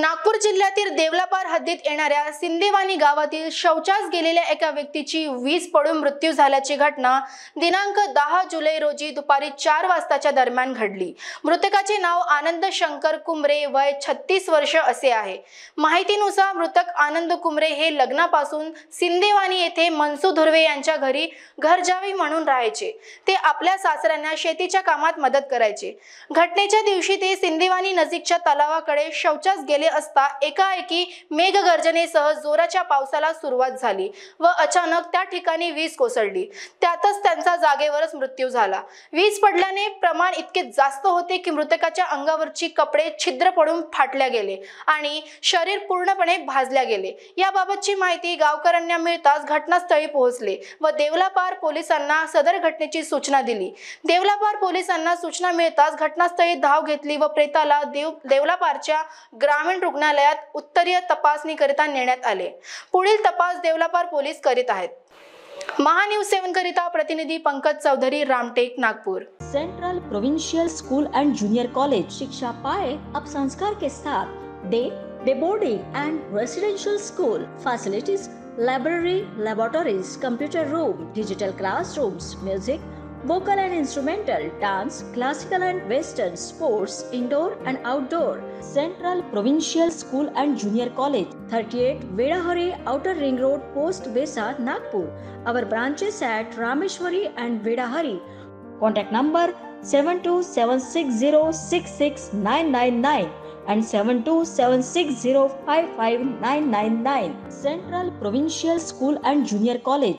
Now Nagpur जिल्ह्यातील देवलापार हद्दीत येणाऱ्या सिंदेवानी गावातील शौचास गेलेल्या एका व्यक्तीची वीज पडून मृत्यू झाल्याची घटना दिनांक दहा जुलै रोजी दुपारी चार वाजताच्या दरम्यान घडली. मृतकाचे नाव आनंद शंकर कुमरे वय छत्तीस वर्ष असे आहे. माहितीनुसार मृतक आनंद कुमरे हे लग्नापासून सिंदेवानी येथे मनसू धुर्वे यांच्या घरी घरजावी म्हणून राहायचे. ते आपल्या सासऱ्यांना शेतीच्या कामात मदत करायचे. घटनेच्या दिवशी ते सिंदेवानी नजीकच्या तलावाकडे शौचास गेले असता एकाएकी मेघगर्जनेसह जोराच्या पावसाला सुरुवात झाली व अचानक त्या ठिकाणी वीज कोसळली. त्यातच त्यांचा जागेवरच मृत्यू झाला. वीज पडल्याने प्रमाण इतके जास्त होते की मृतकाच्या अंगावरची कपडे छिद्र पडून फाटल्या गेले आणि शरीर पूर्णपणे भाजल्या गेले. याबाबतची माहिती गावकऱ्यांना मिळताच घटनास्थळी पोहोचले व देवलापार पोलिसांना सदर घटनेची सूचना दिली. देवलापार पोलिसांना सूचना मिळताच घटनास्थळी धाव घेतली व प्रेताला देव देवलापारच्या ग्रामीण रुग्णालयात उत्तरीय तपासणीकरिता नेण्यात आले. पुढील तपास देवलापार पोलीस करीत आहेत. महान्यूज सेवन करिता प्रतिनिधी Pankaj Chaudhari Ramtek Nagpur. Central provincial school and junior college शिक्षा पाए अब संस्कार के साथ day day boarding and residential school facilities library laboratories computer room digital classrooms music vocal and instrumental dance classical and western sports indoor and outdoor central provincial school and junior college 38 vedahari outer ring road post besa nagpur our branches at rameshwari and vedahari Contact number 7276066999 and 7276055999. Central Provincial School and Junior College.